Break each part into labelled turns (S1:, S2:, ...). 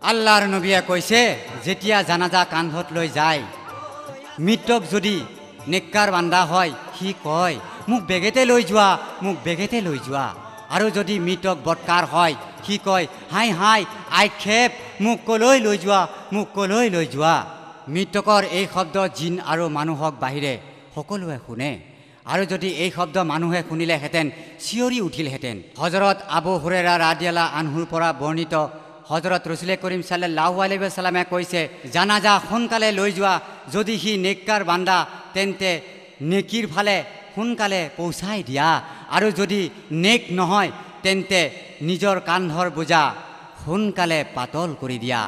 S1: আল্লাহৰ নবীয়ে কৈছে যেতিয়া জানাজা কান্ধত লৈ যায় মৃতক যদি নেককাৰ বান্ধা হয় সি কয় মোক বেগেতে লৈ যোৱা মোক বেগেতে লৈ যোৱা। আৰু যদি মৃতক বৎকাৰ হয় সি কয় হাই হাই আক্ষেপ মোক কলৈ লৈ যোৱা মোক কলৈ লৈ যোৱা? মৃতকৰ এই শব্দ জিন আৰু মানুহক বাহিৰে সকলোৱে শুনে। আৰু যদি এই শব্দ মানুহে শুনিলেহেঁতেন চিঞৰি উঠিলহেঁতেন। হজৰত আবু হুৰেৰা ৰাদিয়ালা আনহুৰ পৰা বৰ্ণিত হজৰত ৰচুলে কৰিম চাল্লাহু আলহি চালামে কৈছে জানাজা সোনকালে লৈ যোৱা যদি সি নেককাৰ বান্ধা তেন্তে নেকিৰ ফালে সোনকালে পৌঁছাই দিয়া। আৰু যদি নেক নহয় তেন্তে নিজৰ কান্ধৰ বোজা সোনকালে পাতল কৰি দিয়া।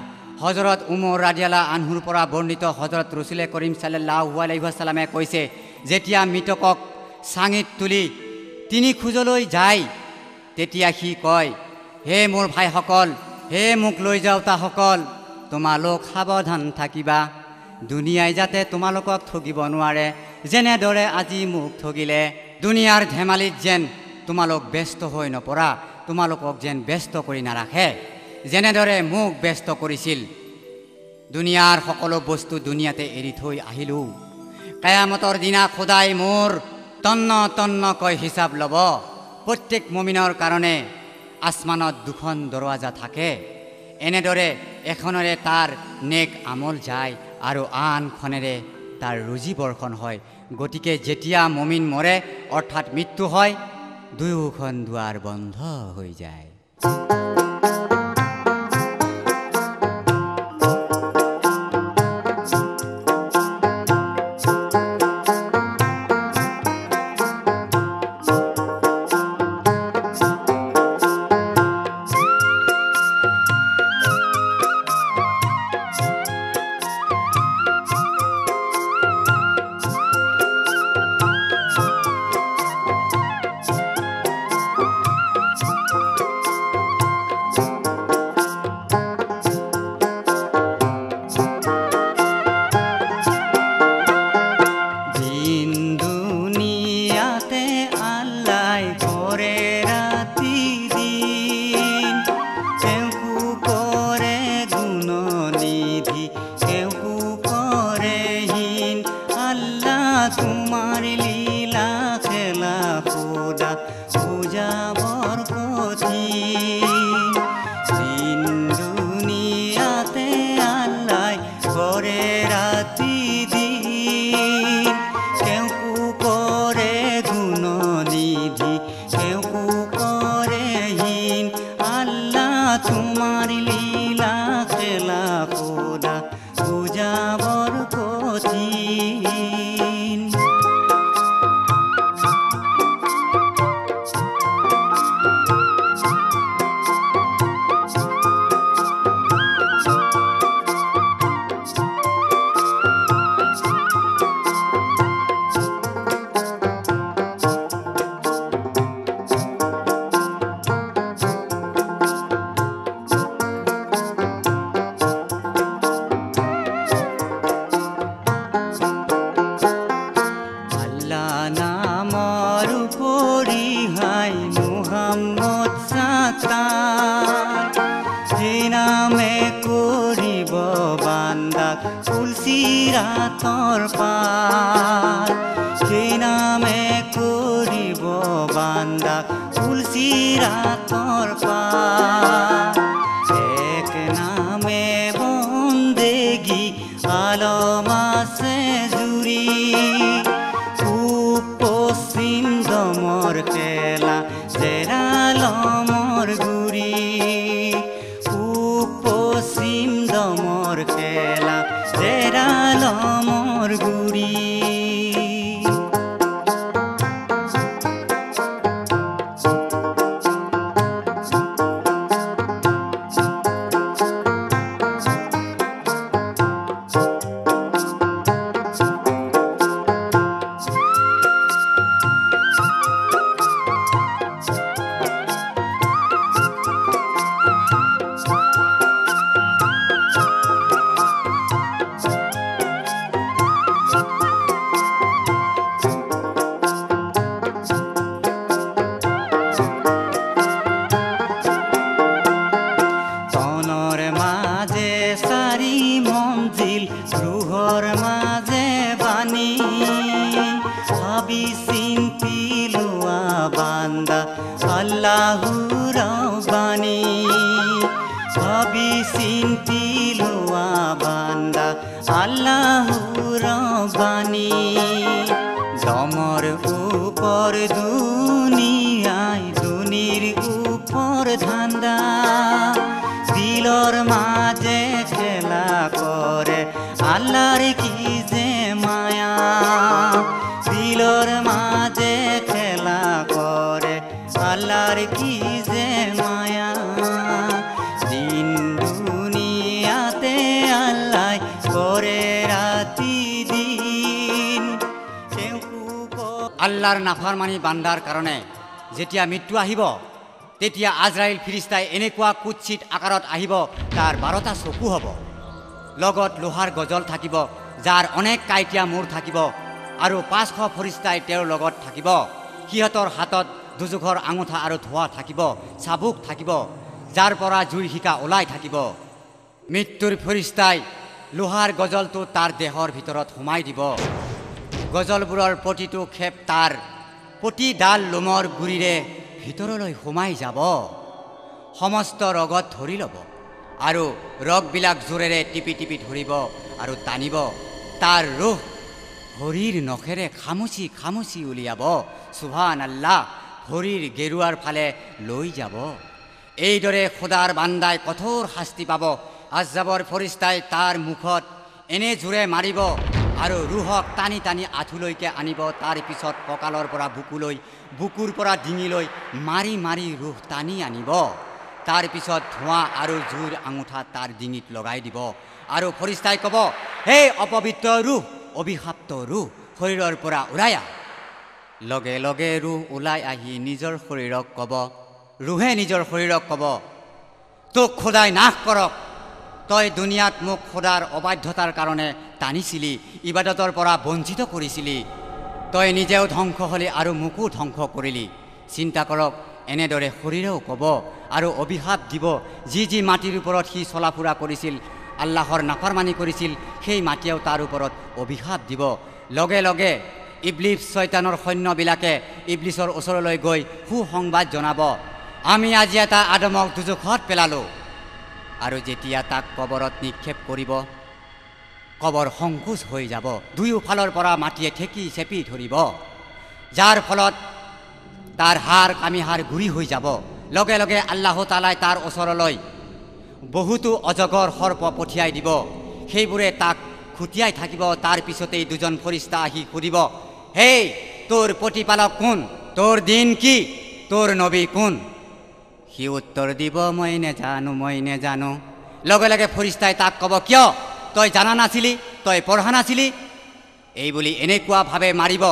S1: হজৰত উমৰ ৰাজিয়ালা আনহুৰ পৰা বৰ্ণিত হজৰত ৰচুলে কৰিম চাল্লাহু আলহিহাচালামে কৈছে যেতিয়া মৃতকক চাঙিত তুলি তিনি খোজলৈ যায় তেতিয়া সি কয় হে মোৰ ভাইসকল হে মোক লৈ যাওঁতাসকল তোমালোক সাৱধান থাকিবা। দুনিয়াই যাতে তোমালোকক ঠগিব নোৱাৰে যেনেদৰে আজি মোক ঠগিলে। দুনিয়াৰ ধেমালিত যেন তোমালোক ব্যস্ত হৈ নপৰা তোমালোকক যেন ব্যস্ত কৰি নাৰাখে যেনেদৰে মোক ব্যস্ত কৰিছিল। দুনিয়াৰ সকলো বস্তু দুনিয়াতে এৰি থৈ আহিলোঁ। কায়ামতৰ দিনা খোদাই মোৰ তন্ন তন্নকৈ হিচাপ ল'ব। প্ৰত্যেক মমিনৰ কাৰণে আসমানত দুখন দৰৱাজা থাকে এনেদৰে এখনেৰে তাৰ নেক আমল যায় আৰু আনখনেৰে তাৰ ৰুজি বৰ্ষণ হয়। গতিকে যেতিয়া মমিন মৰে অৰ্থাৎ মৃত্যু হয় দুয়োখন দুৱাৰ বন্ধ হৈ যায়। বান্দাৰ কাৰণে যেতিয়া মৃত্যু আহিব তেতিয়া আজৰাইল ফিৰিস্তাই এনেকুৱা কুৎসিত আকাৰত আহিব তাৰ বাৰটা চকু হ'ব। লগত লোহাৰ গজল থাকিব যাৰ অনেক কাইটীয়া মূৰ থাকিব আৰু পাঁচশ ফৰিস্তাই তেওঁৰ লগত থাকিব। সিহঁতৰ হাতত দুজোখৰ আঙুঠা আৰু ধোঁৱা থাকিব চাবুক থাকিব যাৰ পৰা জুইৰ শিকা ওলাই থাকিব। মৃত্যুৰ ফৰিস্তাই লোহাৰ গজলটো তাৰ দেহৰ ভিতৰত সোমাই দিব। গজলবোৰৰ প্ৰতিটো খেপ তাৰ প্ৰতিডাল লোমৰ গুৰিৰে ভিতৰলৈ সোমাই যাব। সমস্ত ৰগত ধৰি ল'ব আৰু ৰগবিলাক জোৰেৰে টিপি টিপি ধৰিব আৰু টানিব। তাৰ ৰোহ ভৰিৰ নখেৰে খামুচি খামুচি উলিয়াব। সুভান আল্লাহ ভৰিৰ গেৰুৱাৰ ফালে লৈ যাব। এইদৰে খোদাৰ বান্দাই কঠোৰ শাস্তি পাব। আজাবৰ ফৰিস্তাই তাৰ মুখত এনে জোৰে মাৰিব আৰু ৰুহক টানি টানি আঁঠুলৈকে আনিব তাৰ পিছত কঁকালৰ পৰা বুকুলৈ বুকুৰ পৰা ডিঙিলৈ মাৰি মাৰি ৰুহ টানি আনিব। তাৰ পিছত ধোঁৱা আৰু জুইৰ আঙুঠা তাৰ ডিঙিত লগাই দিব। আৰু ফৰিস্তাই ক'ব হে অপবিত্ৰ ৰুহ অভিশাপ্ত ৰুহ শৰীৰৰ পৰা উৰাই আহ। লগে লগে ৰুহ ওলাই আহি নিজৰ শৰীৰক ক'ব ৰুহে নিজৰ শৰীৰক ক'ব তোক খোদাই নাশ কৰক। তই দুনিয়াত মোক খোদাৰ অবাধ্যতাৰ কাৰণে টানিছিলি ইবাদতৰ পৰা বঞ্চিত কৰিছিলি। তই নিজেও ধ্বংস হ'লি আৰু মোকো ধ্বংস কৰিলি। চিন্তা কৰক এনেদৰে শৰীৰেও ক'ব আৰু অভিশাপ দিব। যি যি মাটিৰ ওপৰত সি চলা ফুৰা কৰিছিল আল্লাহৰ নাফাৰমানি কৰিছিল সেই মাটিয়েও তাৰ ওপৰত অভিশাপ দিব। লগে লগে ইবলিছ ছয়তানৰ সৈন্যবিলাকে ইবলিছৰ ওচৰলৈ গৈ সুসংবাদ জনাব। আমি আজি এটা আদমক দুজোখত পেলালোঁ। আৰু যেতিয়া তাক কবৰত নিক্ষেপ কৰিব, কবৰ সংকোচ হৈ যাব। দুয়োফালৰ পৰা মাটিয়ে ঠেকি চেপি ধৰিব। যাৰ ফলত তাৰ হাৰ কামিহাৰ গুৰি হৈ যাব। লগে লগে আল্লাহ তালাই তাৰ ওচৰলৈ বহুতো অজগৰ সৰ্প পঠিয়াই দিব। সেইবোৰে তাক খুটিয়াই থাকিব। তাৰ পিছতেই দুজন ফৰিস্তা আহি সুধিব, হেই, তোৰ প্ৰতিপালক কোন? তোৰ দিন কি? তোৰ নবী কোন? সি উত্তৰ দিব, মই নেজানো মই নেজানো। লগে লগে ফৰিস্তাই তাক ক'ব, কিয়? তই জানা নাছিলি? তই পঢ়া নাছিলি? এই বুলি এনেকুৱাভাৱে মাৰিব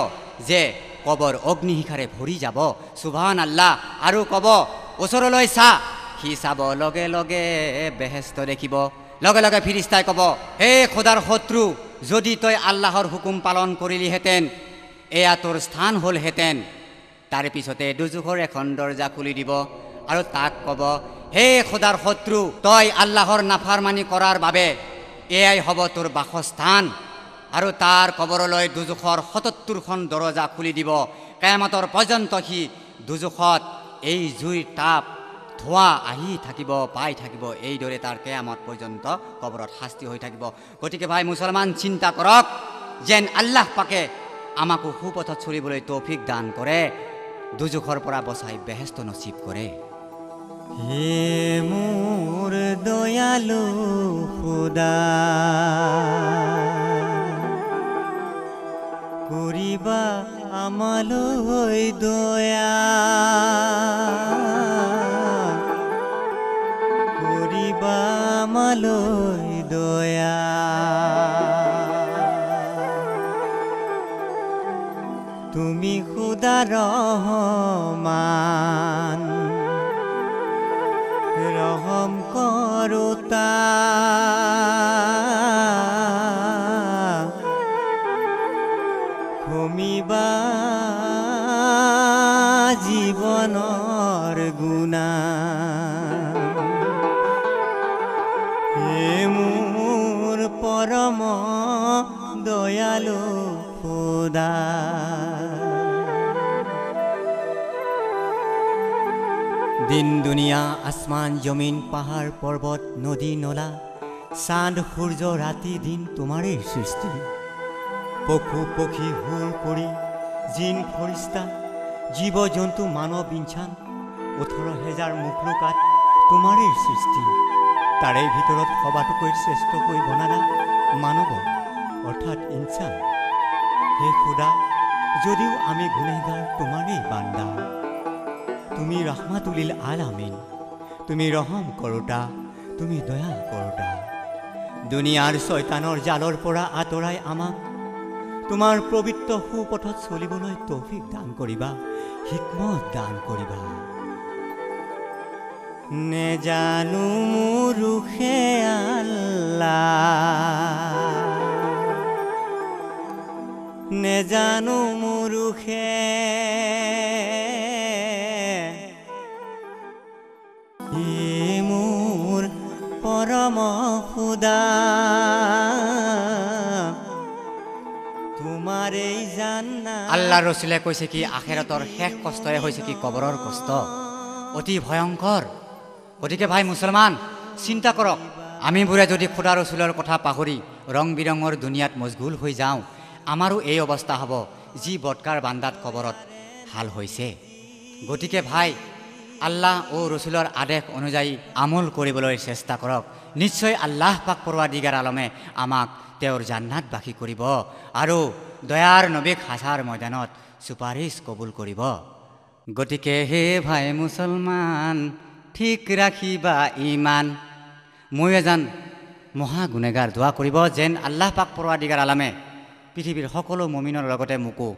S1: যে কবৰ অগ্নিশিখাৰে ভৰি যাব। সুভান আল্লাহ আৰু ক'ব, ওচৰলৈ চা। সি চাব লগে লগে বেহেস্ত দেখিব। লগে লগে ফিৰিস্তাই ক'ব, হে খোদাৰ শত্ৰু, যদি তই আল্লাহৰ হুকুম পালন কৰিলিহেঁতেন, এয়া তোৰ স্থান হ'লহেঁতেন। তাৰ পিছতে দুজোখৰ এখন দৰ্জা খুলি দিব। আৰু তাক ক'ব হে খোদাৰ শত্ৰু তই আল্লাহৰ নাফাৰমানি কৰাৰ বাবে এয়াই হ'ব তোৰ বাসস্থান আৰু তাৰ কবৰলৈ দুজোখৰ সত্তৰখন দৰজা খুলি দিব। কেমাতৰ পৰ্যন্ত সি দুজোখত এই জুইৰ তাপ ধোঁৱা আহি থাকিব পাই থাকিব। এইদৰে তাৰ কেয়ামত পৰ্যন্ত কবৰত শাস্তি হৈ থাকিব। গতিকে ভাই মুছলমান চিন্তা কৰক যেন আল্লাহ পাকে আমাকো সুপথত চলিবলৈ তৌফিক দান কৰে দুজোখৰ পৰা বচাই বেহেস্ত নচিব কৰে। হে মোৰ দয়ালু খুদা কৰিবা আমালৈ দয়া। কৰিবা আমালৈ দয়া। তুমি খুদা ৰহমান Bye.
S2: দিন দুনিয়া আসমান জমিন পাহাড় পৰ্বত নদী নলা চাঁদ সূৰ্য ৰাতি দিন তোমাৰেই সৃষ্টি। পশু পক্ষী হুৰ পৰি জিন ফৰিস্তা জীৱ জন্তু মানৱ ইনচান ওঠৰ হেজাৰ মুখলোকাত তোমাৰেই সৃষ্টি। তাৰে ভিতৰত সবাতোকৈ শ্ৰেষ্ঠকৈ বনালা মানৱ অৰ্থাৎ ইনচান। হে খুদা যদিও আমি গুণেগাৰ তোমাৰেই বান্দা। তুমি ৰহমাতুলিল আল আমিন তুমি ৰহম কৰোতা তুমি দয়া কৰোতা। দুনিয়াৰ ছয়তানৰ জালৰ পৰা আঁতৰাই আমাক। তোমাৰ পবিত্ৰ সুপথত চলিবলৈ তৌফিক দান কৰিবা হিকমত দান কৰিবা। নেজানো মুৰুষে নেজানো মুৰুষে আল্লাহ ৰচুলে কৈছে কি আখেৰাতৰ শেষ কষ্টই হৈছে কি কবৰৰ কষ্ট? অতি ভয়ংকৰ। গতিকে ভাই মুছলমান, চিন্তা কৰক আমিবোৰে যদি খুদা ৰচুলৰ কথা পাহৰি ৰং বিৰঙৰ দুনিয়াত মজগুল হৈ যাওঁ, আমাৰো এই অৱস্থা হ'ব, যি বটকাৰ বান্দাত কবৰত হাল হৈছে। গতিকে ভাই, আল্লাহ ও ৰচুলৰ আদেশ অনুযায়ী আমল কৰিবলৈ চেষ্টা কৰক। নিশ্চয় আল্লাহ পাক পৰোৱা দিগাৰ আলমে আমাক তেওঁৰ জান্নাতবাসী কৰিব। আৰু দয়াৰ নবীক হাজাৰ ময়দানত চুপাৰিচ কবুল কৰিব। গতিকে হে ভাই মুছলমান ঠিক ৰাখিবা ইমান। মই এজন মহা গুণেগাৰ দোৱা কৰিব যেন আল্লাহ পাক পৰোৱা দিগাৰ আলমে পৃথিৱীৰ সকলো মমিনৰ লগতে মোকো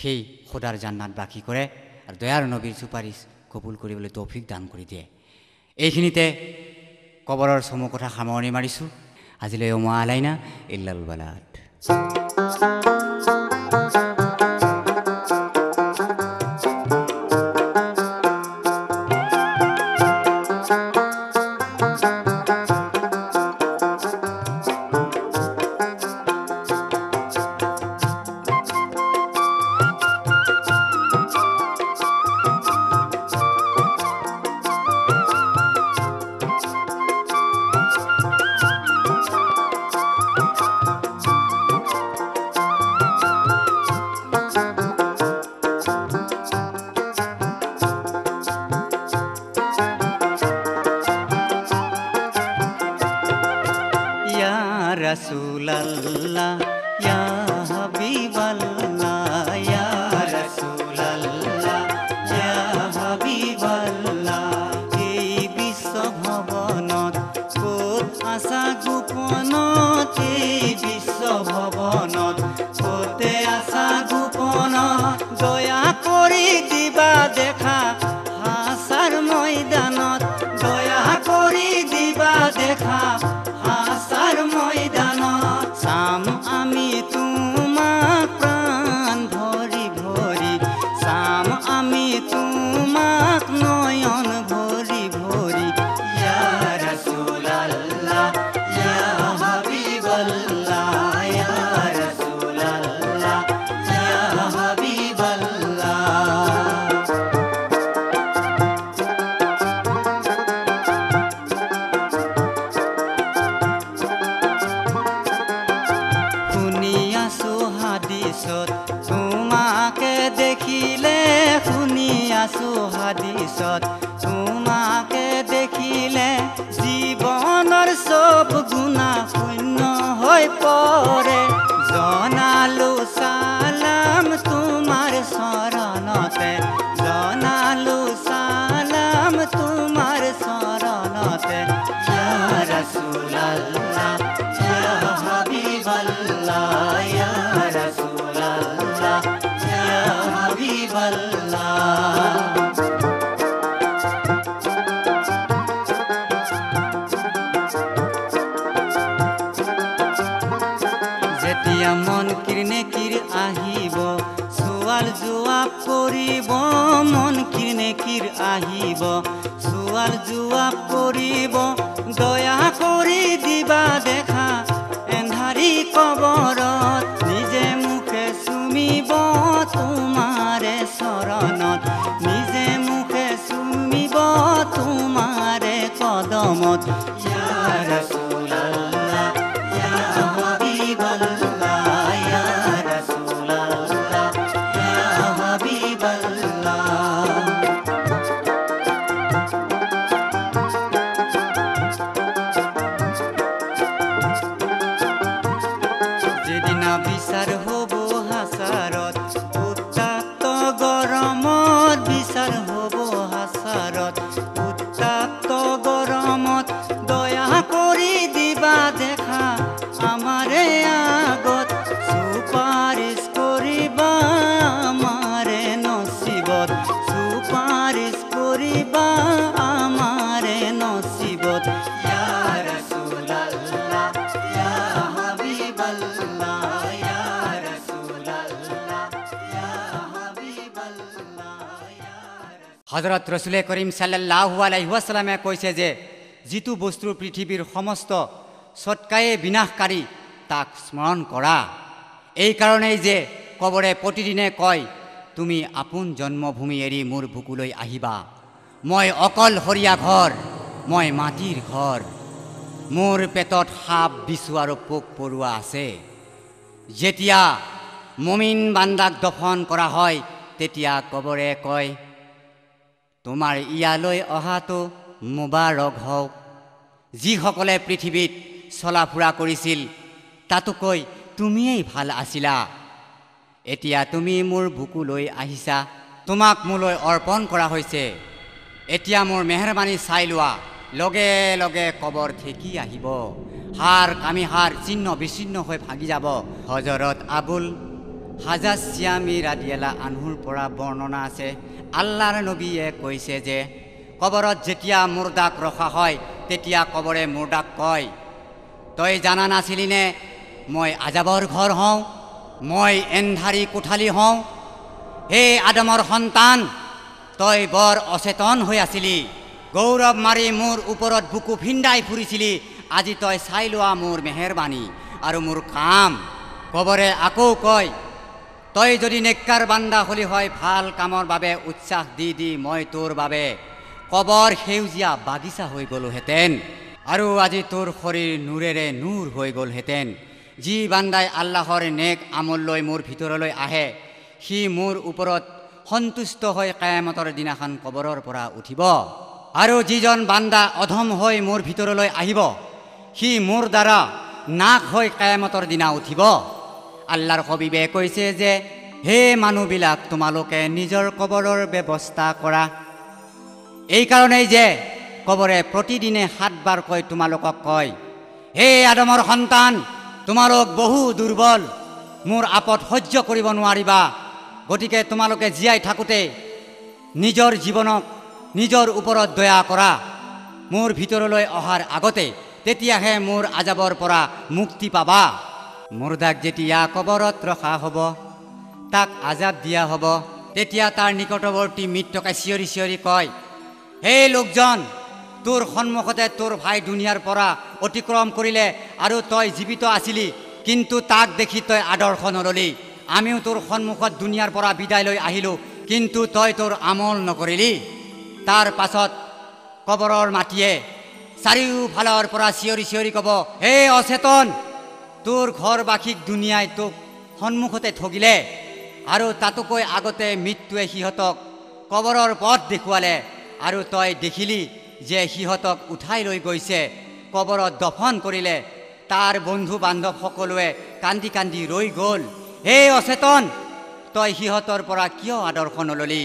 S2: সেই সদাৰ জান্নাত বাকী কৰে আৰু দয়াৰ নবীৰ চুপাৰিচ কবুল কৰিবলৈ তৌফিক দান কৰি দিয়ে। এইখিনিতে কবৰৰ চমু কথা সামৰণি মাৰিছোঁ। আজিলৈ ওমা আলাইনা ইল্লাল বালাত।
S1: ৰচুলে কৰিম চাল্লাহু আলাইহাছালামে কৈছে যে যিটো বস্তুৰ পৃথিৱীৰ সমস্ত চটকায়ে বিনাশকাৰী তাক স্মৰণ কৰা। এইকাৰণেই যে কবৰে প্ৰতিদিনে কয় তুমি আপোন জন্মভূমি এৰি মোৰ বুকুলৈ আহিবা। মই অকলশৰীয়া ঘৰ মই মাটিৰ ঘৰ। মোৰ পেটত সাপ বিচু আৰু পোক পৰুৱা আছে। যেতিয়া মমিন বান্দাক দফন কৰা হয় তেতিয়া কবৰে কয় তোমাৰ ইয়ালৈ অহাটো মোবাৰক হওক। যিসকলে পৃথিৱীত চলা ফুৰা কৰিছিল তাতোকৈ তুমিয়েই ভাল আছিলা। এতিয়া তুমি মোৰ বুকুলৈ আহিছা তোমাক মোলৈ অৰ্পণ কৰা হৈছে। এতিয়া মোৰ মেহৰবানী চাই লোৱা লগে লগে কবৰ ঠেকি আহিব। হাৰ কামি হাৰ চিহ্ন বিচ্ছিন্ন হৈ ভাগি যাব। হজৰত আবুল হাজাজ চিয়ামি ৰাদিয়ালা আনহুৰ পৰা বৰ্ণনা আছে আল্লাৰ নবীয়ে কৈছে যে কবৰত যেতিয়া মুৰ্দাক ৰখা হয়, তেতিয়া কবৰে মুৰ্দাক কয়, তই জানা নাছিলিনে মই আজাবৰ ঘৰ হওঁ, মই এন্ধাৰী কোঠালি হওঁ। হে আদমৰ সন্তান, তই বৰ অচেতন হৈ আছিলি। গৌৰৱ মাৰি মোৰ ওপৰত বুকু ভিন্দাই ফুৰিছিলি। আজি তই চাই লোৱা মোৰ মেহেৰবানী আৰু মোৰ কাম। কবৰে আকৌ কয় তই যদি নেককাৰ বান্দা হলি হয় ভাল কামৰ বাবে উৎসাহ দি দি মই তোৰ বাবে কবৰ সেউজীয়া বাগিচা হৈ গ'লোহেঁতেন। আৰু আজি তোৰ শৰীৰ নূৰেৰে নূৰ হৈ গ'লহেঁতেন। যি বান্দাই আল্লাহৰ নেক আমল লৈ মোৰ ভিতৰলৈ আহে সি মোৰ ওপৰত সন্তুষ্ট হৈ কায়ামতৰ দিনাখন কবৰৰ পৰা উঠিব। আৰু যিজন বান্দা অধম হৈ মোৰ ভিতৰলৈ আহিব সি মোৰ দ্বাৰা নাক হৈ কায়ামতৰ দিনা উঠিব। আল্লাহৰ হবিবে কৈছে যে, হে মানুহবিলাক, তোমালোকে নিজৰ কবৰৰ ব্যৱস্থা কৰা। এইকাৰণেই যে কবৰে প্ৰতিদিনে সাতবাৰকৈ তোমালোকক কয়, হে আদমৰ সন্তান, তোমালোক বহু দুৰ্বল, মোৰ আপত সহ্য কৰিব নোৱাৰিবা। গতিকে তোমালোকে জীয়াই থাকোঁতে নিজৰ জীৱনক নিজৰ ওপৰত দয়া কৰা। মোৰ ভিতৰলৈ অহাৰ আগতে, তেতিয়াহে মোৰ আজাবৰ পৰা মুক্তি পাবা। মুৰ্দাক যেতিয়া কবৰত ৰখা হ'ব তাক আজাদ দিয়া হ'ব তেতিয়া তাৰ নিকটৱৰ্তী মৃত্যকে চিঞৰি চিঞৰি কয় হে লোকজন তোৰ সন্মুখতে তোৰ ভাই দুনিয়াৰ পৰা অতিক্ৰম কৰিলে আৰু তই জীৱিত আছিলি কিন্তু তাক দেখি তই আদৰ্শ নললি। আমিও তোৰ সন্মুখত দুনিয়াৰ পৰা বিদায় লৈ আহিলোঁ কিন্তু তই তোৰ আমল নকৰিলি। তাৰ পাছত কবৰৰ মাটিয়ে চাৰিওফালৰ পৰা চিঞৰি চিঞৰি ক'ব হে অচেতন তোৰ ঘৰবাসীক দুনিয়াই তোক সন্মুখতে ঠগিলে আৰু তাতোকৈ আগতে মৃত্যুৱে সিহঁতক কবৰৰ পথ দেখুৱালে আৰু তই দেখিলি যে সিহঁতক উঠাই লৈ গৈছে কবৰত দফন কৰিলে। তাৰ বন্ধু বান্ধৱ সকলোৱে কান্দি কান্দি ৰৈ গ'ল হে অচেতন তই সিহঁতৰ পৰা কিয় আদৰ্শ নললি?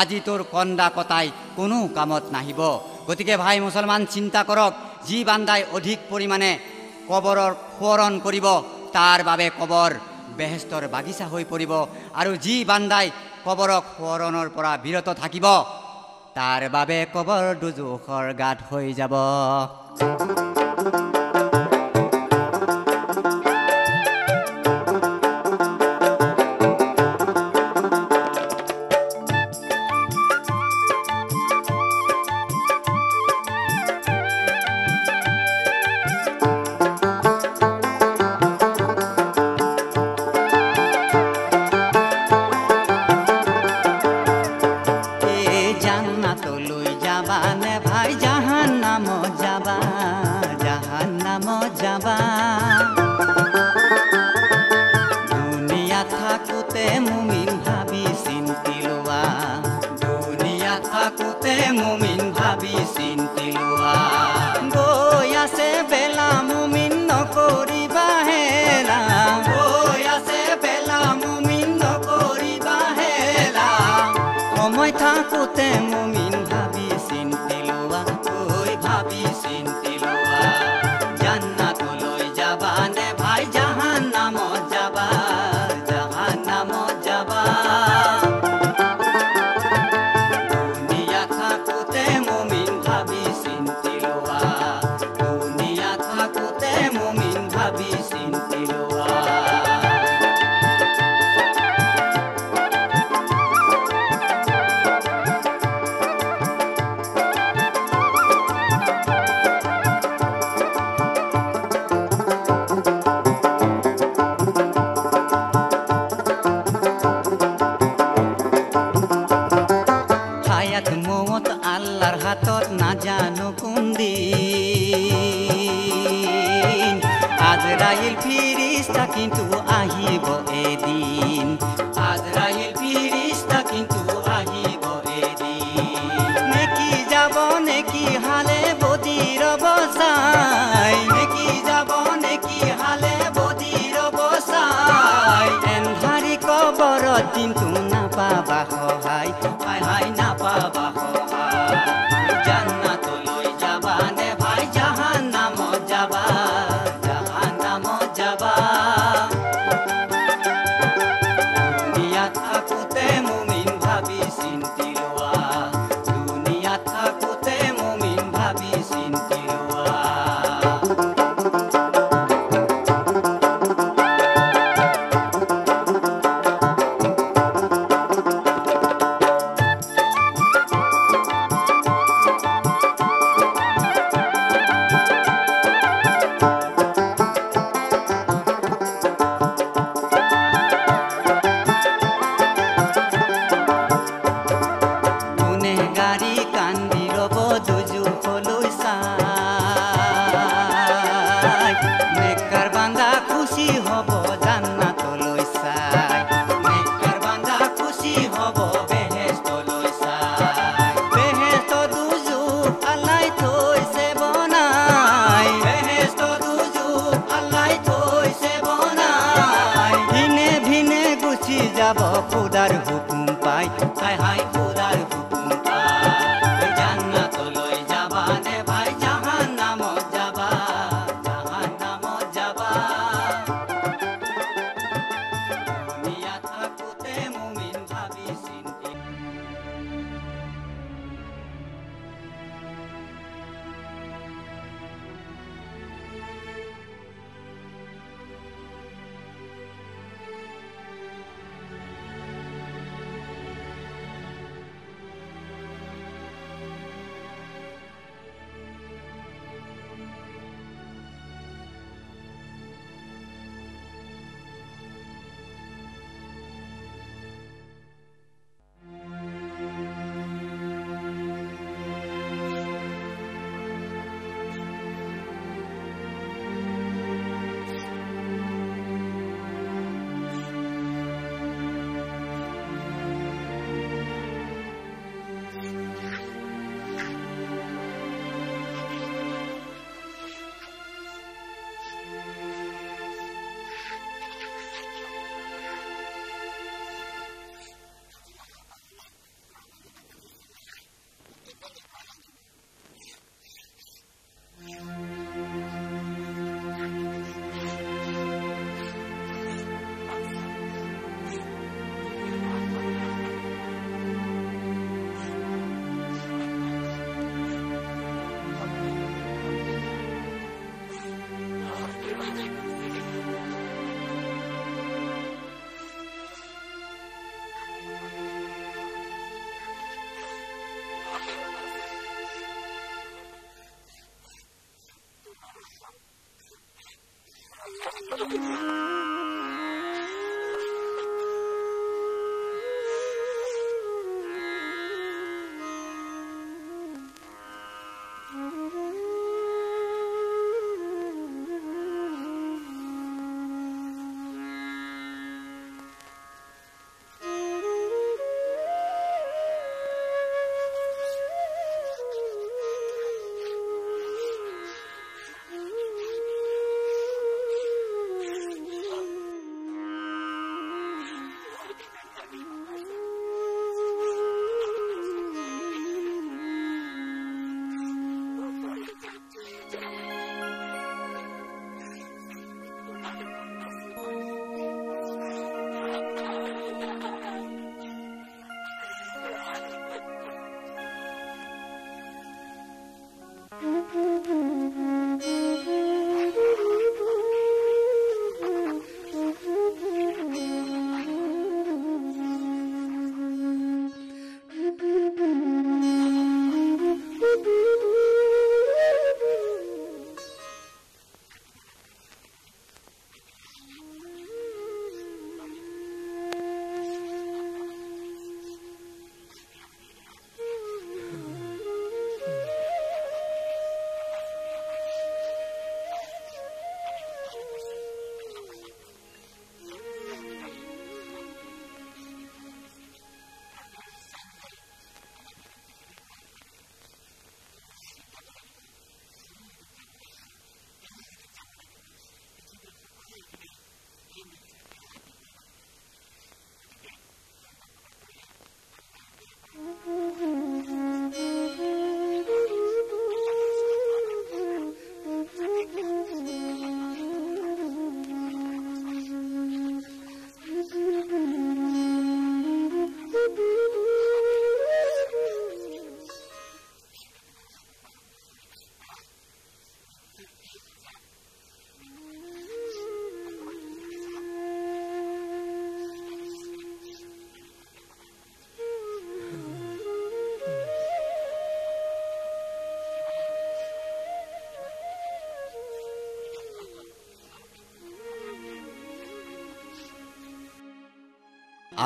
S1: আজি তোৰ কন্দা কটাই কোনো কামত নাহিব। গতিকে ভাই মুছলমান চিন্তা কৰক যি বান্দাই অধিক পৰিমাণে কবৰৰ সোঁৱৰণ কৰিব তাৰ বাবে কবৰ বেহেস্তৰ বাগিচা হৈ পৰিব আৰু যি বান্দাই কবৰক সোঁৱৰণৰ পৰা বিৰত থাকিব তাৰ বাবে কবৰ দুজোখৰ গাত হৈ যাব। আজরাইল ফিরিস্তা কিন্তু আহিব এদিন। আজরাইল ফিরিস্তা কিন্তু আহিব এদিন। নেকি যাব নেকি হালে বদি রবসাই নেকি যাব নেকি হালে বদি রবসাই এন্ধারি কবরত কিন্তু নাপাবা সহায়। হাই হাই নাপাবা সহায়। যাব খুদার হুকুম পাই। হাই হাই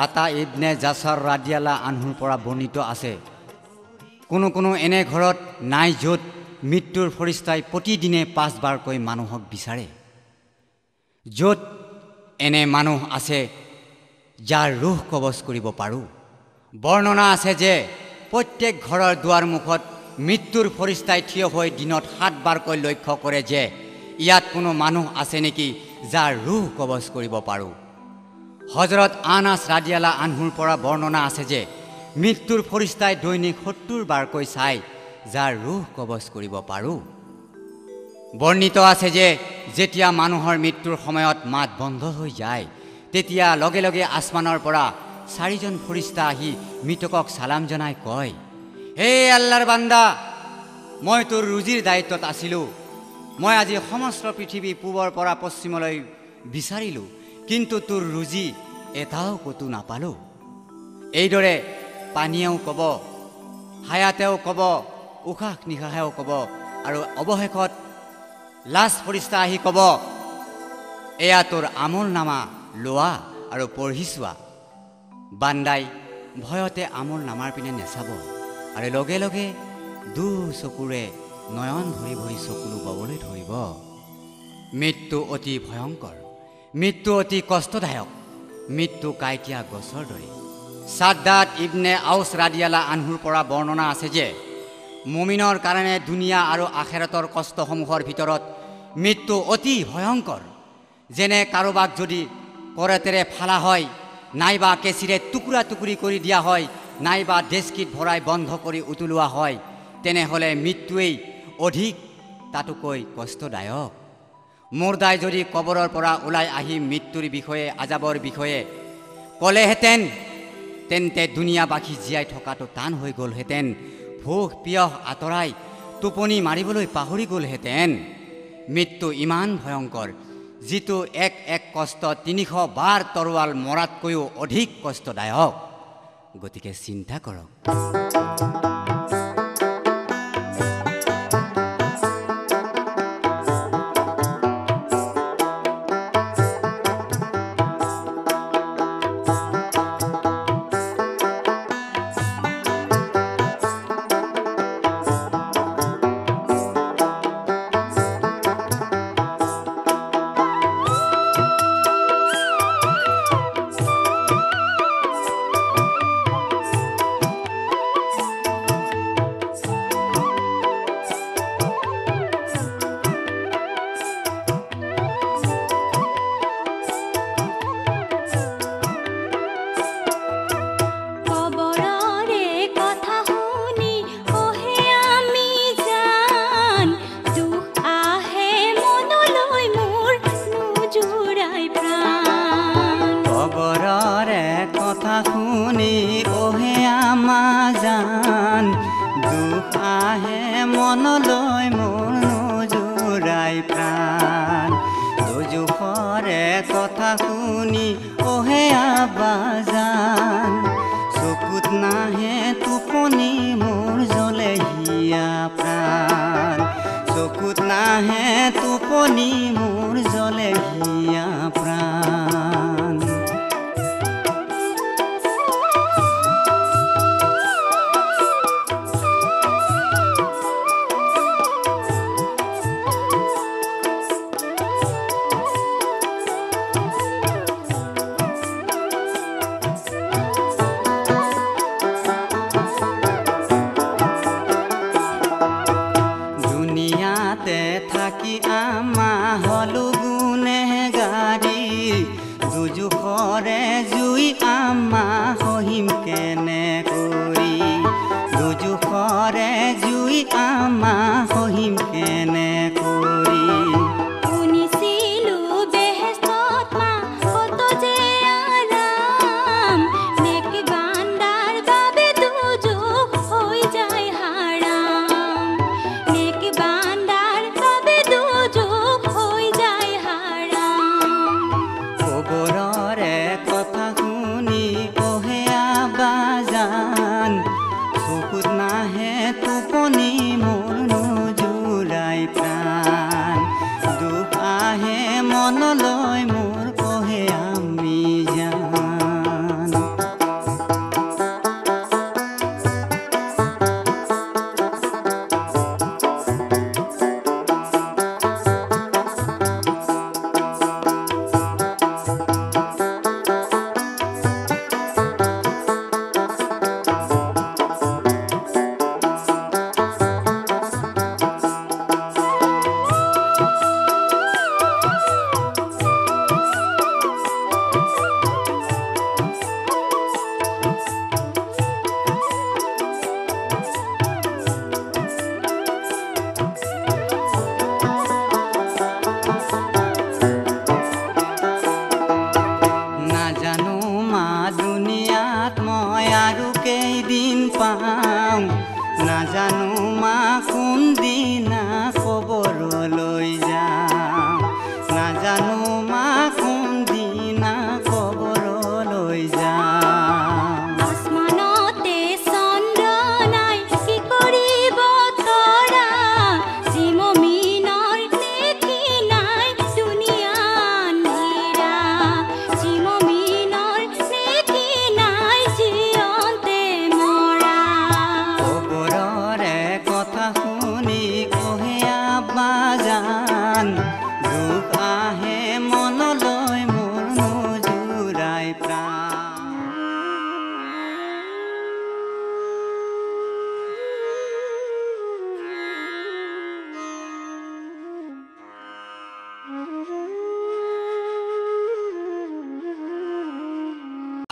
S1: আতা ইবনে জাছৰ ৰাদিয়ালা আনহুৰ পৰা বৰ্ণিত আছে। কোনো কোনো এনে ঘৰত নাই য'ত মৃত্যুৰ ফৰিস্তাই প্ৰতিদিনে পাঁচবাৰকৈ মানুহক বিচাৰে। য'ত এনে মানুহ আছে যাৰ ৰোহ কবচ কৰিব পাৰোঁ। বৰ্ণনা আছে যে প্ৰত্যেক ঘৰৰ দুৱাৰমুখত মৃত্যুৰ ফৰিস্তাই থিয় হৈ দিনত সাতবাৰকৈ লক্ষ্য কৰে যে ইয়াত কোনো মানুহ আছে নেকি যাৰ ৰোহ কবচ কৰিব পাৰোঁ। হজৰত আনাছ ৰাজিয়ালা আনহুৰ পৰা বৰ্ণনা আছে যে মৃত্যুৰ ফৰিস্তাই দৈনিক সত্তৰ বাৰকৈ চাই যাৰ ৰোহ কবচ কৰিব পাৰোঁ। বৰ্ণিত আছে যে যেতিয়া মানুহৰ মৃত্যুৰ সময়ত মাত বন্ধ হৈ যায় তেতিয়া লগে লগে আসমানৰ পৰা চাৰিজন ফৰিস্তা আহি মৃতকক চালাম জনাই কয় হে আল্লাৰ বান্দা মই তোৰ ৰুজিৰ দায়িত্বত আছিলোঁ। মই আজি সমস্ত পৃথিৱী পূবৰ পৰা পশ্চিমলৈ বিচাৰিলোঁ। কিন্তু তোৰ ৰুজি এটাও ক'তো নাপালোঁ। এইদৰে পানীয়েও ক'ব হায়াতেও ক'ব উশাহ নিশাহেও ক'ব আৰু অৱশেষত লাজ ফৰিস্তা আহি ক'ব এয়া তোৰ আমোল নামা লোৱা আৰু পঢ়ি চোৱা। বান্দাই ভয়তে আমোল নামাৰ পিনে নেচাব আৰু লগে লগে দু চকুৰে নয়ন ভৰি ভৰি চকু লুবাবলৈ ধৰিব। মৃত্যু অতি ভয়ংকৰ। মৃত্যু অতি কষ্টদায়ক। মৃত্যু কাইটীয়া গছৰ দৰে। চাদ্দাত ইবনে আউচ ৰাদিয়ালা আনহুৰ পৰা বৰ্ণনা আছে যে, মুমিনৰ কাৰণে দুনিয়া আৰু আখেৰাতৰ কষ্টসমূহৰ ভিতৰত মৃত্যু অতি ভয়ংকৰ। যেনে কাৰোবাক যদি কৰেতেৰে ফালা হয়, নাইবা কেঁচিৰে টুকুৰা টুকুৰি কৰি দিয়া হয়, নাইবা ডেস্কিত ভৰাই বন্ধ কৰি উতলোৱা হয়, তেনেহ'লে মৃত্যুৱেই অধিক তাতোকৈ কষ্টদায়ক। মুৰ্দাই যদি কবৰৰ পৰা ওলাই আহি মৃত্যুৰ বিষয়ে আজাবৰ বিষয়ে ক'লেহেঁতেন তেন্তে দুনিয়াবাসী জীয়াই থকাটো টান হৈ গ'লহেঁতেন। ভোগ পিয়হ আঁতৰাই টোপনি মাৰিবলৈ পাহৰি গ'লহেঁতেন। মৃত্যু ইমান ভয়ংকৰ যিটো এক এক কষ্ট তিনিশ বাৰ তৰোৱাল মৰাতকৈও অধিক কষ্টদায়ক। গতিকে চিন্তা কৰক।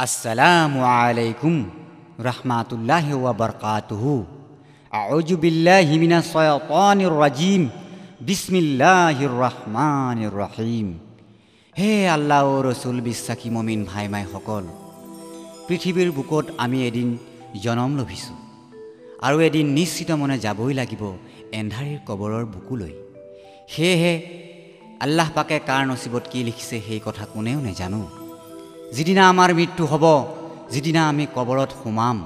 S2: আসসালামু আলাইকুম ৰহমাতুল্লাহ শাইতানিৰ ৰাজিম বিসমিল্লাহিৰ ৰহমানিৰ ৰহিম হে আল্লাহ ও ৰচুল বিশ্বাসী মমিন ভাই মাইসকল পৃথিৱীৰ বুকত আমি এদিন জনম লভিছোঁ। আৰু এদিন নিশ্চিত মনে যাবই লাগিব এন্ধাৰীৰ কবৰৰ বুকুলৈ। সেয়েহে আল্লাহ পাকে কাৰ নচিবত কি লিখিছে সেই কথা কোনেও নেজানো। যিদিনা আমাৰ মৃত্যু হ'ব যিদিনা আমি কবৰত সোমাম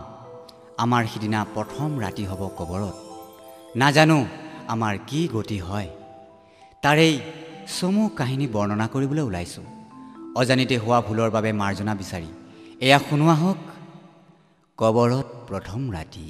S2: আমাৰ সিদিনা প্ৰথম ৰাতি হ'ব কবৰত। নাজানো আমাৰ কি গতি হয়। তাৰেই চমু কাহিনী বৰ্ণনা কৰিবলৈ ওলাইছোঁ। অজানিতে হোৱা ভুলৰ বাবে মাৰ্জনা বিচাৰি। এয়া শুনোৱা হওক কবৰত প্ৰথম ৰাতি।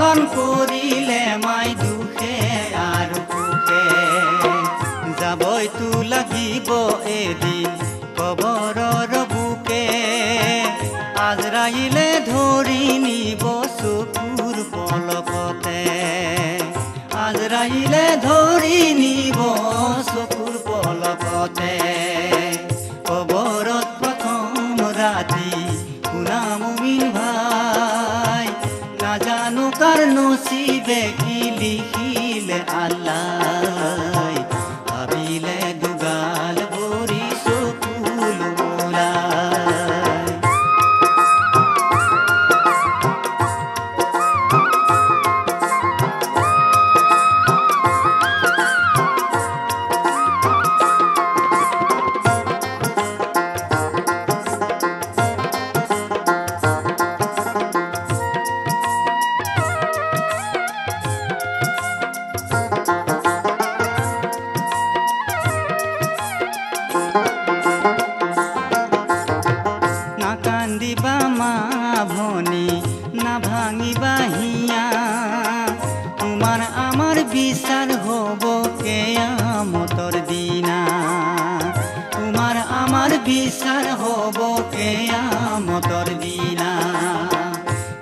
S2: পালন কৰিলে মাই দুখে আৰু সুখে। যাবইতো লাগিব এদিন কবৰৰ বুকে। আজৰাইলে ধৰি নিব চকুৰ পলকতে। আজৰাইলে ধৰি নিব চকুৰ পলকতে। নচিবে বিচাৰ হ'ব কেয়ামতৰ দিনা? তোমাৰ আমাৰ বিচাৰ হ'ব কেয়ামতৰ দিনা?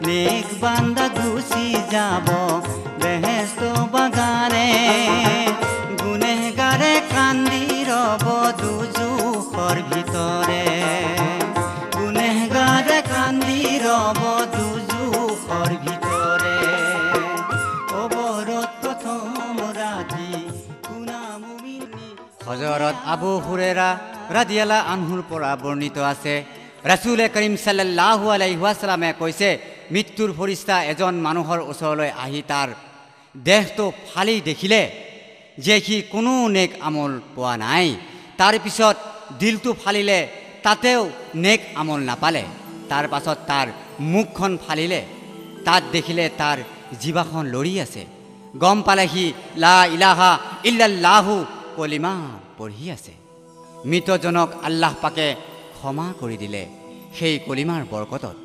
S2: নেক বান্দা গুচি যাব বেহেস্ত বাগানে গুনেগাৰে কান্দি ৰব হজৰত আবু হুৰেৰা ৰাদিয়ালা আনহুৰ পৰা বৰ্ণিত আছে।
S1: ৰাচুলে কৰিম চাল্লাহু আলাইহাছালামে কৈছে মৃত্যুৰ ফৰিষ্টা এজন মানুহৰ ওচৰলৈ আহি তাৰ দেহটো ফালি দেখিলে যে সি কোনো নেক আমল পোৱা নাই। তাৰপিছত দিলটো ফালিলে তাতেও নেক আমল নাপালে। তাৰ পাছত তাৰ মুখখন ফালিলে তাত দেখিলে তাৰ জিভাখন লৰি আছে। গম পালে সি লা ইলাহা ইল্লাল্লাহু কলিমা। পঢ়ি আছে। মৃতজনক আল্লাহ পাকে ক্ষমা কৰি দিলে। সেই কলিমাৰ বৰকতত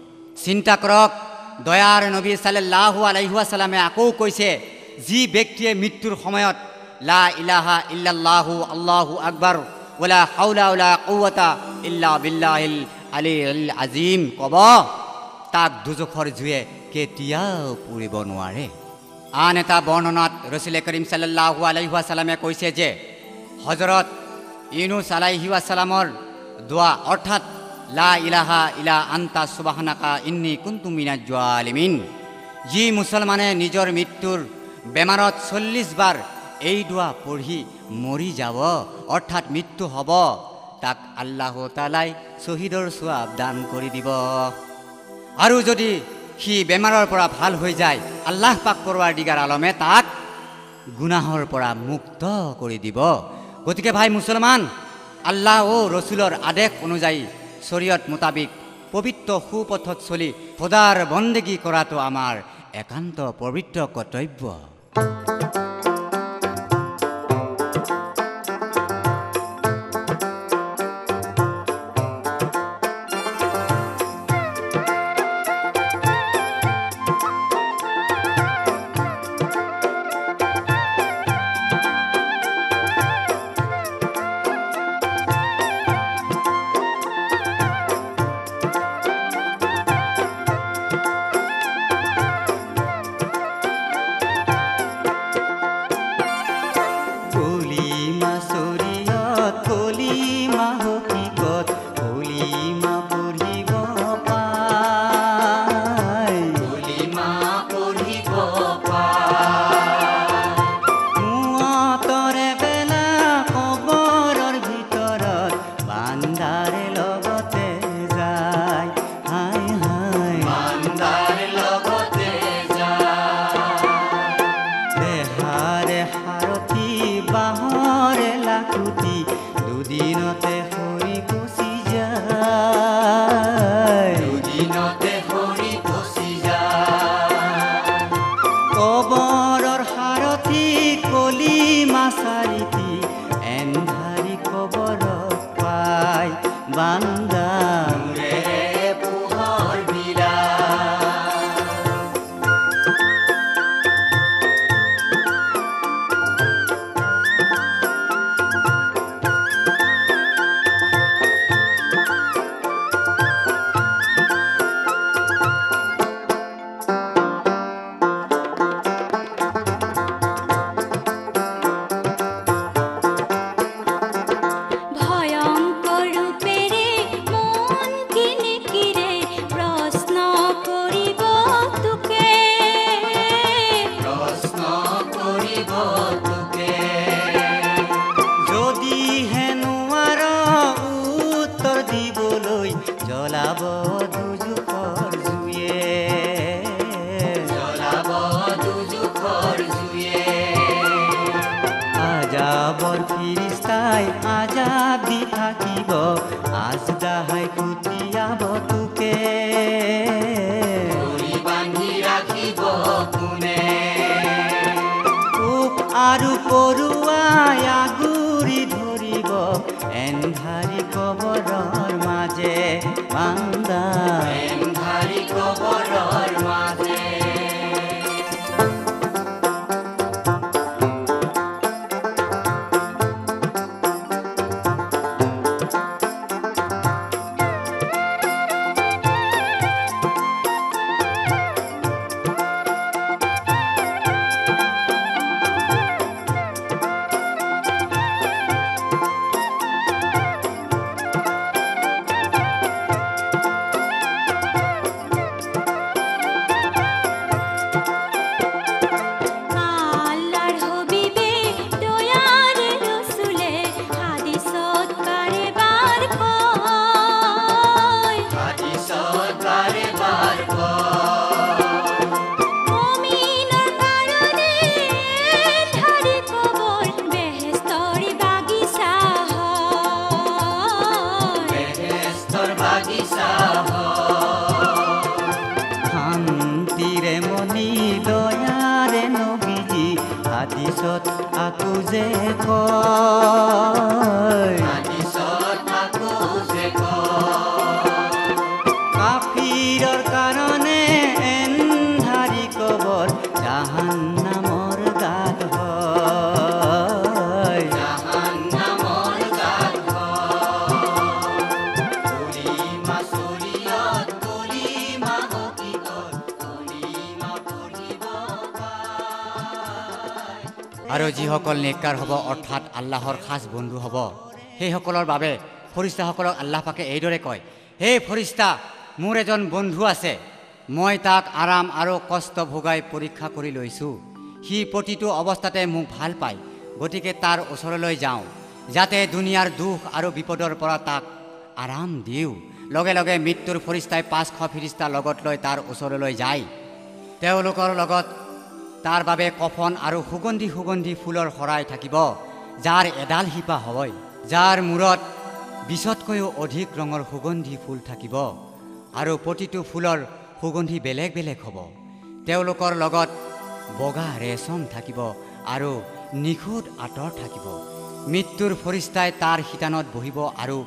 S1: চিন্তা কৰক দয়াৰ নবী চাল্লাহু আলাইহাছালামে আকৌ কৈছে যি ব্যক্তিয়ে মৃত্যুৰ সময়ত লা ইলাহা ইল্লাল্লাহু আল্লাহু আকবৰ ওলা হাউলা ওলা কৌৱতা ইল্লা বিল্লাহিল আলি আজিম ক'ব তাক দুজখৰ জুয়ে কেতিয়াও পুৰিব নোৱাৰে আন এটা বৰ্ণনাত ৰচুলে কৰিম চাল্লাহু আলাইহাছালামে কৈছে যে হজৰত ইউনুছ আলাইহিৱাছালামৰ দোৱা অৰ্থাৎ লা ইলাহা ইলা আন্তা সুবাহানাকা ইন্নি কুন্তুমিনা জোৱালিমিন যি মুছলমানে নিজৰ মৃত্যুৰ বেমাৰত চল্লিছ বাৰ এই দোৱা পঢ়ি মৰি যাব অৰ্থাৎ মৃত্যু হ'ব তাক আল্লাহ তালাই শ্বহীদৰ চোৱাব দান কৰি দিব। আৰু যদি সি বেমাৰৰ পৰা ভাল হৈ যায় আল্লাহ পাক পৰোৱাৰ দিগাৰ আলমে তাক গুনাহৰ পৰা মুক্ত কৰি দিব। গতিকে ভাই মুছলমান, আল্লাহ ও ৰচুলৰ আদেশ অনুযায়ী শরীয়ত মোতাবিক পবিত্র সুপথত চলি সদাৰ বন্দেগী কৰাটো আমাৰ একান্ত পবিত্ৰ কৰ্তব্য। வந்தாரே কোথায় পুতিয়াব তোকে? বান্ধি রাখিব কোনে আর পড়ু আৰু যিসকল নেকাৰ হ'ব অৰ্থাৎ আল্লাহৰ খাচ বন্ধু হ'ব সেইসকলৰ বাবে ফৰিস্তাসকলক আল্লাহ পাকে এইদৰে কয় হে ফৰিস্তা মোৰ এজন বন্ধু আছে মই তাক আৰাম আৰু কষ্ট ভোগাই পৰীক্ষা কৰি লৈছোঁ। সি প্ৰতিটো অৱস্থাতে মোক ভাল পায় গতিকে তাৰ ওচৰলৈ যাওঁ যাতে দুনিয়াৰ দুখ আৰু বিপদৰ পৰা তাক আৰাম দিওঁ। লগে লগে মৃত্যুৰ ফৰিস্তাই পাঁচশ ফিৰিস্তা লগত লৈ তাৰ ওচৰলৈ যায়। তেওঁলোকৰ লগত তাৰ বাবে কফন আৰু সুগন্ধি সুগন্ধি ফুলৰ শৰাই থাকিব যাৰ এডাল শিপা হয় যাৰ মূৰত বিছতকৈও অধিক ৰঙৰ সুগন্ধি ফুল থাকিব আৰু প্ৰতিটো ফুলৰ সুগন্ধি বেলেগ বেলেগ হ'ব। তেওঁলোকৰ লগত বগা ৰেচম থাকিব আৰু নিখুঁত আঁতৰ থাকিব। মৃত্যুৰ ফৰিস্তাই তাৰ শিতানত বহিব আৰু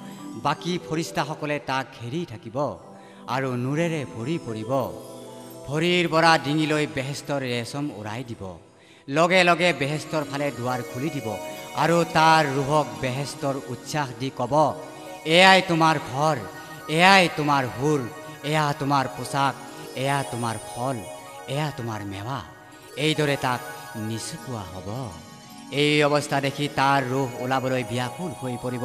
S1: বাকী ফৰিস্তাসকলে তাক ঘেৰি থাকিব আৰু নূৰেৰে ভৰি পৰিব। ভৰিৰ পৰা ডিঙিলৈ বেহেস্তৰ ৰেচম উৰাই দিব। লগে লগে বেহেস্তৰ ফালে দুৱাৰ খুলি দিব আৰু তাৰ ৰোহক বেহেস্তৰ উচ্ছাস দি ক'ব এয়াই তোমাৰ ঘৰ এয়াই তোমাৰ হুৰ এয়া তোমাৰ পোচাক এয়া তোমাৰ ফল এয়া তোমাৰ মেৱা। এইদৰে তাক নিচুকোৱা হ'ব। এই অৱস্থা দেখি তাৰ ৰোহ ওলাবলৈ ব্যাকুল হৈ পৰিব।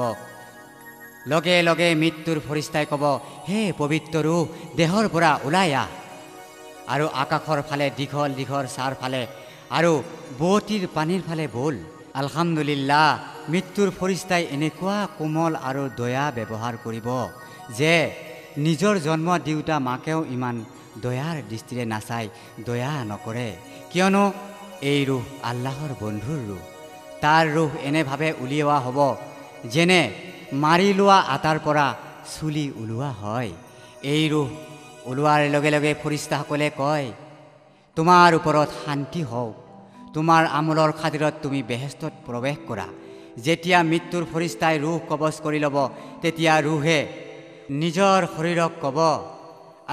S1: লগে লগে মৃত্যুৰ ফৰিস্তাই ক'ব হে পবিত্ৰ ৰোহ দেহৰ পৰা ওলাই আহ। আৰু আকাশৰ ফালে দীঘল দীঘল ছাৰ ফালে আৰু বোৱতীৰ পানীৰ ফালে বল। আলহামদুলিল্লাহ মৃত্যুৰ ফৰিস্তাই এনেকুৱা কোমল আৰু দয়া ব্যৱহাৰ কৰিব যে নিজৰ জন্ম দিওঁতা মাকেও ইমান দয়াৰ দৃষ্টিৰে নাচাই দয়া নকৰে। কিয়নো এই ৰূহ আল্লাহৰ বন্ধুৰ ৰূহ। তাৰ ৰূহ এনেভাৱে উলিওৱা হ'ব যেনে মাৰি লোৱা আটাৰ পৰা চুলি ওলোৱা হয়। এই ৰূহ ওলোৱাৰ লগে লগে ফৰিস্তাসকলে কয় তোমাৰ ওপৰত শান্তি হওক তোমাৰ আমোলৰ খাতিৰত তুমি বেহেস্তত প্ৰৱেশ কৰা। যেতিয়া মৃত্যুৰ ফৰিস্তাই ৰুহ কবচ কৰি ল'ব তেতিয়া ৰুহে নিজৰ শৰীৰক ক'ব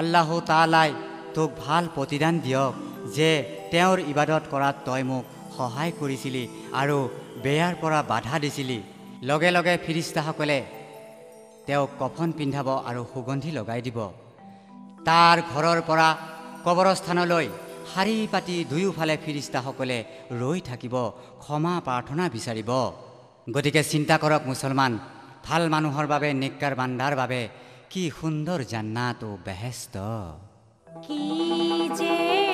S1: আল্লাহ তালাই তোক ভাল প্ৰতিদান দিয়ক যে তেওঁৰ ইবাদত কৰাত তই মোক সহায় কৰিছিলি আৰু বেয়াৰ পৰা বাধা দিছিলি। লগে লগে ফিৰিস্তাসকলে তেওঁক কফন পিন্ধাব আৰু সুগন্ধি লগাই দিব। তাৰ ঘৰৰ পৰা কবৰস্থানলৈ শাৰী পাতি দুয়োফালে ফিৰিস্তাসকলে ৰৈ থাকিব ক্ষমা প্ৰাৰ্থনা বিচাৰিব। গতিকে চিন্তা কৰক মুছলমান ভাল মানুহৰ বাবে নিকাৰ বান্দাৰ বাবে কি সুন্দৰ জান্নাত বেহেস্ত।
S3: কি যে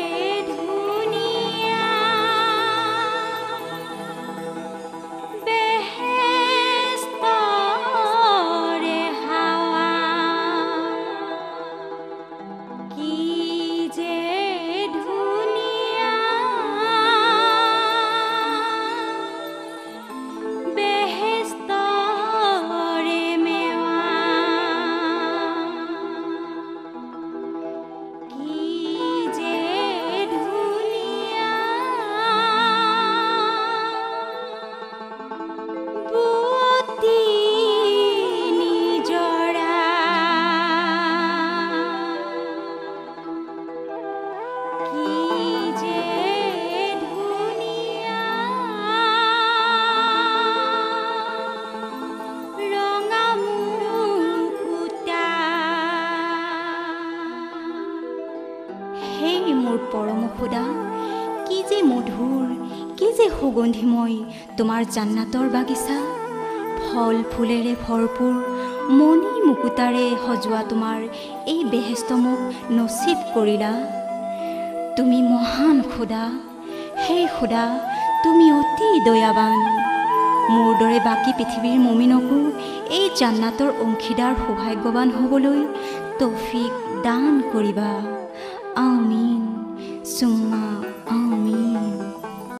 S3: যে সুগন্ধিময় তোমাৰ জান্নাতৰ বাগিচা। ফল ফুলেৰে ভৰপূৰ মণি মুকুতাৰে সজোৱা তোমাৰ এই বেহেস্ত মোক নচিব কৰিলা। তুমি মহান খুদা সেই খুদা তুমি অতি দয়াবান। মোৰ দৰে বাকী পৃথিৱীৰ মমিনকো এই জান্নাতৰ অংশীদাৰ সৌভাগ্যৱান হ'বলৈ তৌফিক দান কৰিবা।